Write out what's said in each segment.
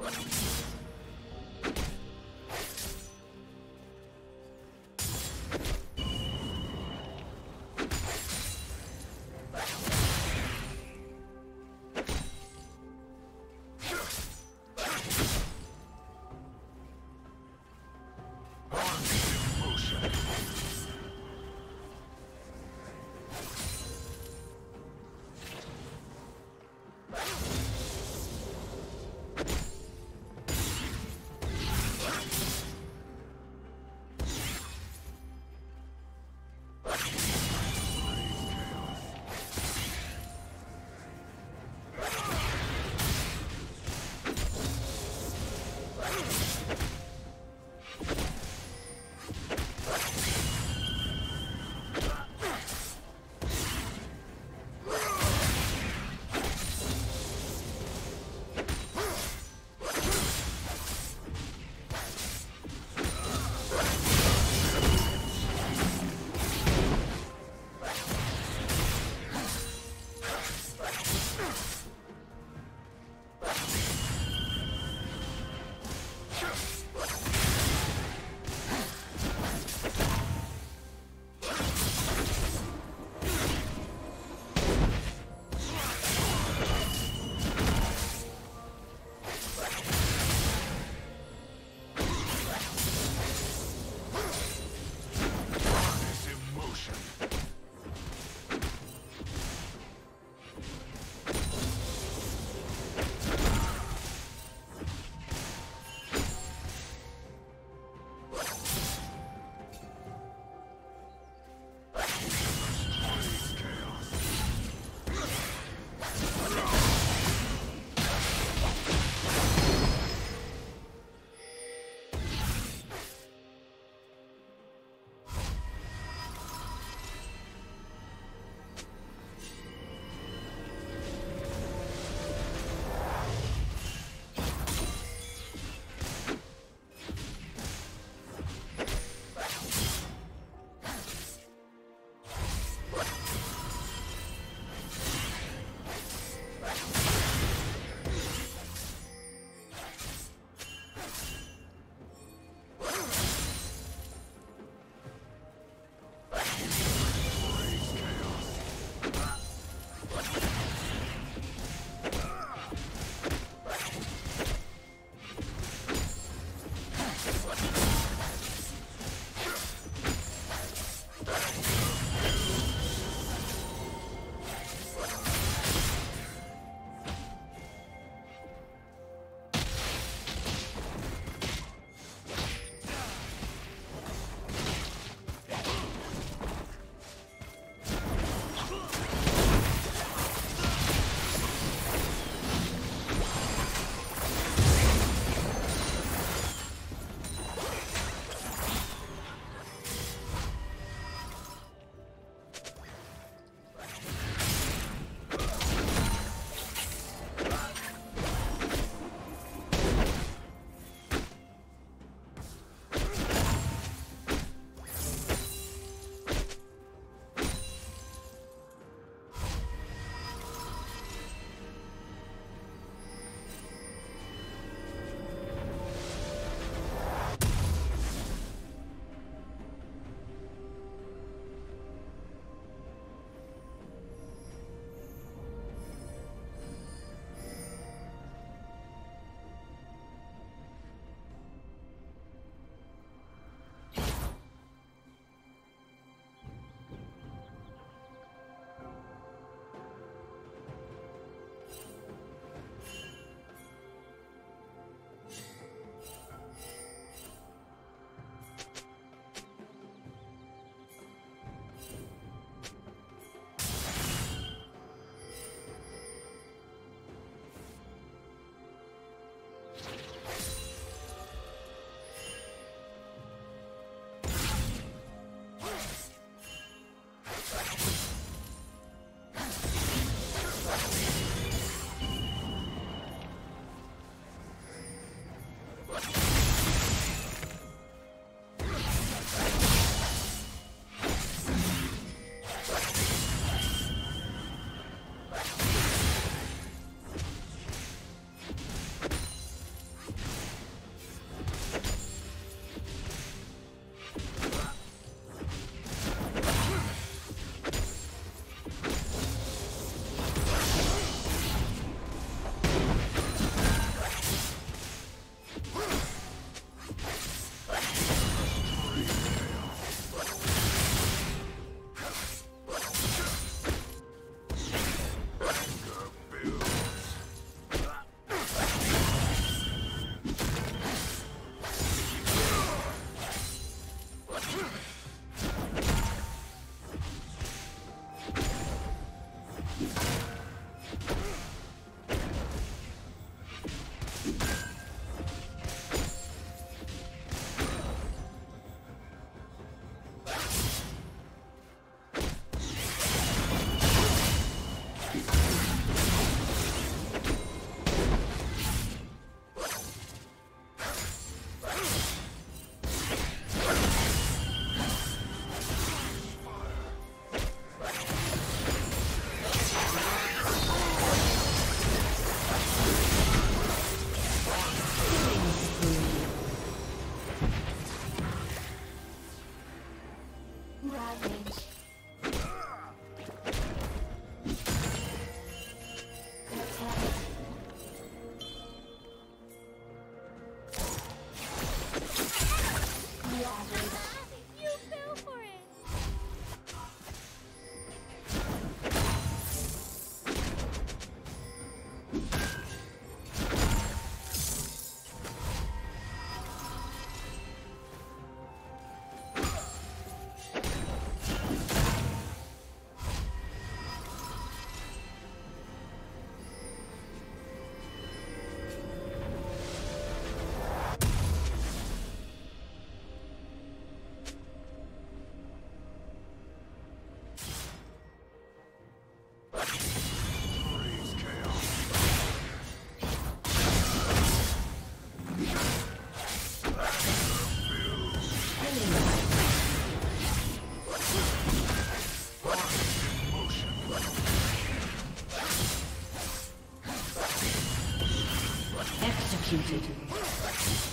you executed.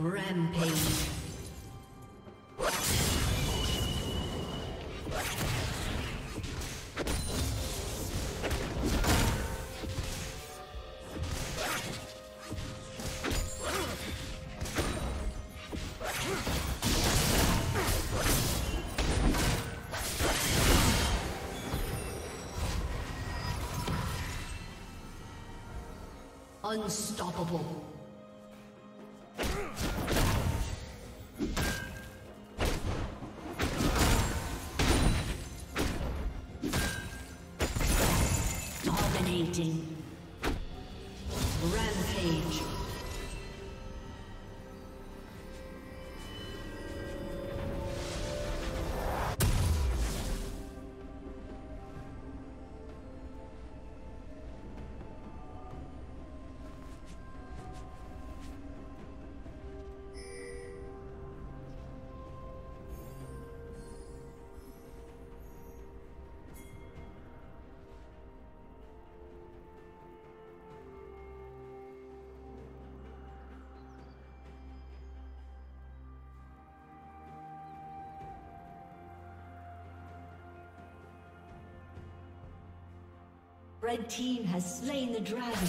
Rampage. Unstoppable. Red team has slain the dragon.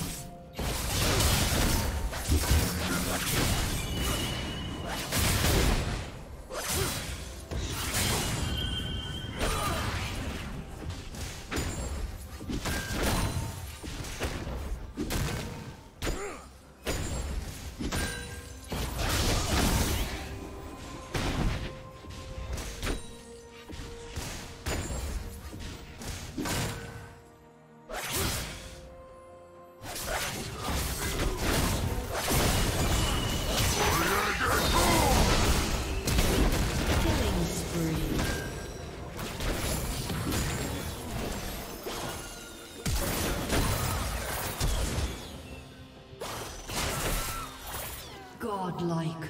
Godlike.